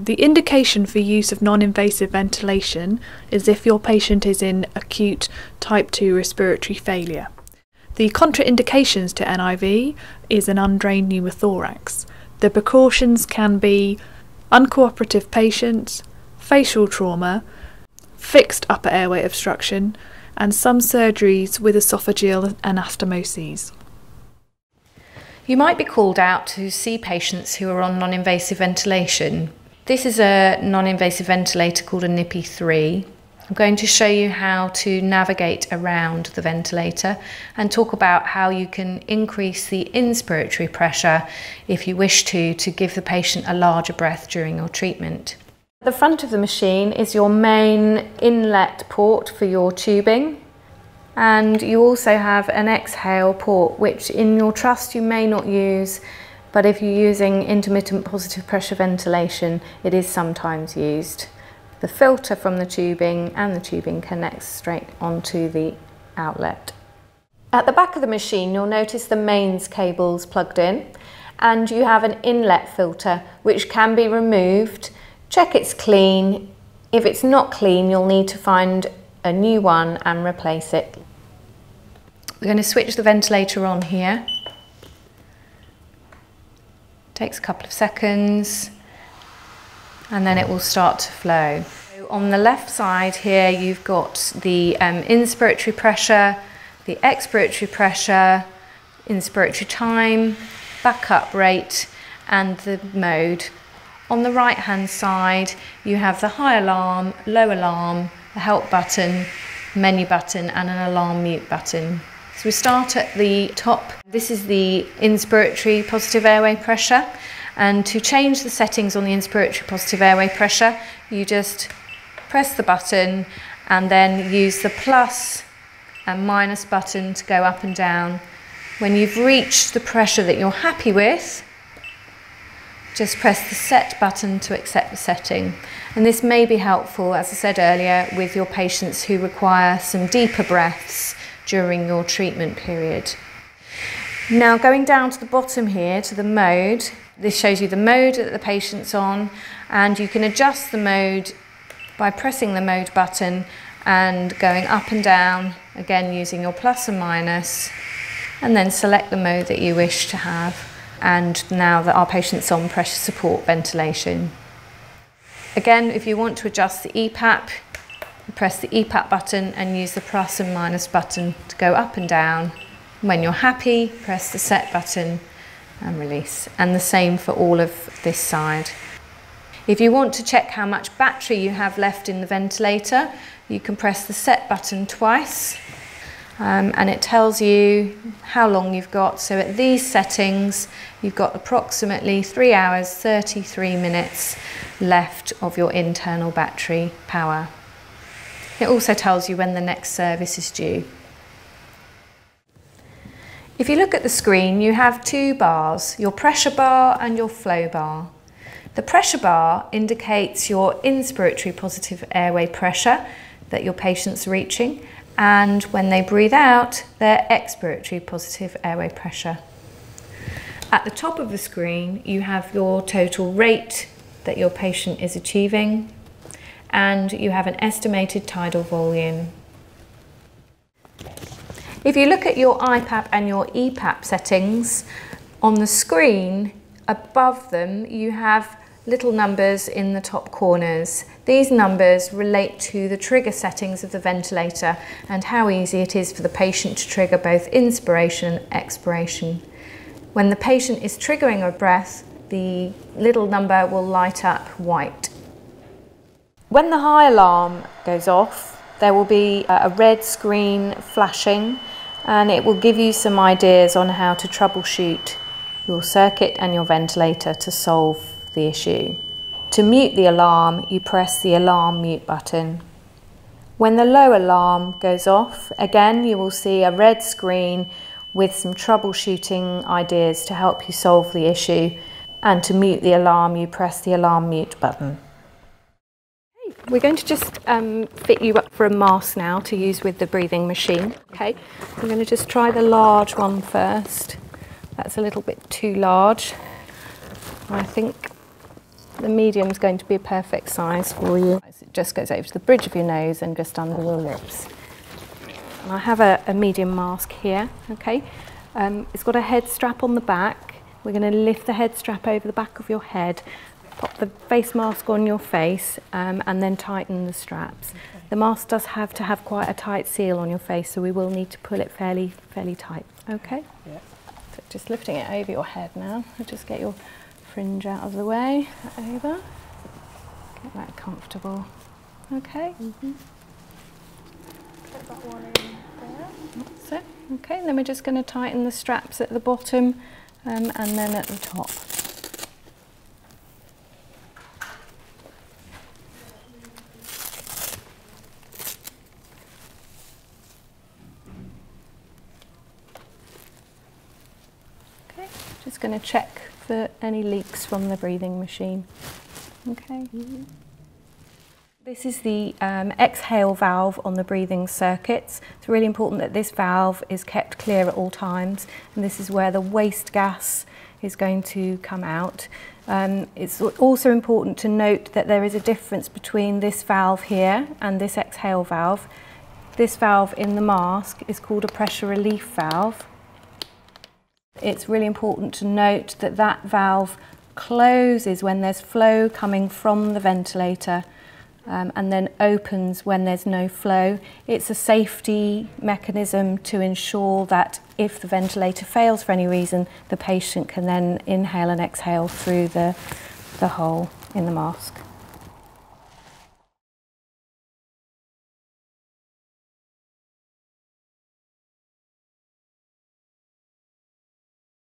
The indication for use of non invasive ventilation is if your patient is in acute type 2 respiratory failure. The contraindications to NIV is an undrained pneumothorax. The precautions can be uncooperative patients, facial trauma, fixed upper airway obstruction, and some surgeries with esophageal anastomoses. You might be called out to see patients who are on non invasive ventilation. This is a non invasive ventilator called a Nippy 3. I'm going to show you how to navigate around the ventilator and talk about how you can increase the inspiratory pressure if you wish to, to give the patient a larger breath during your treatment. The front of the machine is your main inlet port for your tubing and you also have an exhale port which in your trust you may not use but if you're using intermittent positive pressure ventilation it is sometimes used. The filter from the tubing and the tubing connects straight onto the outlet. At the back of the machine you'll notice the mains cables plugged in and you have an inlet filter which can be removed. Check it's clean. If it's not clean you'll need to find a new one and replace it. We're going to switch the ventilator on here. Takes a couple of seconds and then it will start to flow. So on the left side here you've got the um, inspiratory pressure, the expiratory pressure, inspiratory time, backup rate and the mode. On the right hand side you have the high alarm, low alarm, the help button, menu button and an alarm mute button. So we start at the top. This is the inspiratory positive airway pressure. And to change the settings on the inspiratory positive airway pressure, you just press the button and then use the plus and minus button to go up and down. When you've reached the pressure that you're happy with, just press the set button to accept the setting. And this may be helpful, as I said earlier, with your patients who require some deeper breaths during your treatment period. Now going down to the bottom here to the mode, this shows you the mode that the patient's on and you can adjust the mode by pressing the mode button and going up and down, again using your plus and minus, and then select the mode that you wish to have. And now that our patient's on pressure support ventilation. Again, if you want to adjust the EPAP, press the EPAP button and use the plus and minus button to go up and down. When you're happy, press the set button and release. And the same for all of this side. If you want to check how much battery you have left in the ventilator, you can press the set button twice um, and it tells you how long you've got. So at these settings, you've got approximately 3 hours 33 minutes left of your internal battery power. It also tells you when the next service is due. If you look at the screen, you have two bars, your pressure bar and your flow bar. The pressure bar indicates your inspiratory positive airway pressure that your patient's reaching, and when they breathe out, their expiratory positive airway pressure. At the top of the screen, you have your total rate that your patient is achieving, and you have an estimated tidal volume. If you look at your IPAP and your EPAP settings, on the screen above them you have little numbers in the top corners. These numbers relate to the trigger settings of the ventilator and how easy it is for the patient to trigger both inspiration and expiration. When the patient is triggering a breath, the little number will light up white. When the high alarm goes off, there will be a red screen flashing and it will give you some ideas on how to troubleshoot your circuit and your ventilator to solve the issue. To mute the alarm, you press the alarm mute button. When the low alarm goes off, again you will see a red screen with some troubleshooting ideas to help you solve the issue. And to mute the alarm, you press the alarm mute button. We're going to just um, fit you up for a mask now to use with the breathing machine. Okay, I'm going to just try the large one first. That's a little bit too large. I think the medium is going to be a perfect size for you. It just goes over to the bridge of your nose and just under your lips. And I have a, a medium mask here, okay? Um, it's got a head strap on the back. We're going to lift the head strap over the back of your head, pop the face mask on your face, um, and then tighten the straps. Okay. The mask does have to have quite a tight seal on your face, so we will need to pull it fairly, fairly tight. Okay? Yeah. So just lifting it over your head now. Just get your fringe out of the way, over. Get that comfortable. Okay? Mm -hmm. Put that one in there. That's it. Okay, then we're just going to tighten the straps at the bottom um, and then at the top. Okay, just going to check for any leaks from the breathing machine. Okay. Mm -hmm. This is the um, exhale valve on the breathing circuits. It's really important that this valve is kept clear at all times and this is where the waste gas is going to come out. Um, it's also important to note that there is a difference between this valve here and this exhale valve. This valve in the mask is called a pressure relief valve it's really important to note that that valve closes when there's flow coming from the ventilator um, and then opens when there's no flow. It's a safety mechanism to ensure that if the ventilator fails for any reason, the patient can then inhale and exhale through the, the hole in the mask.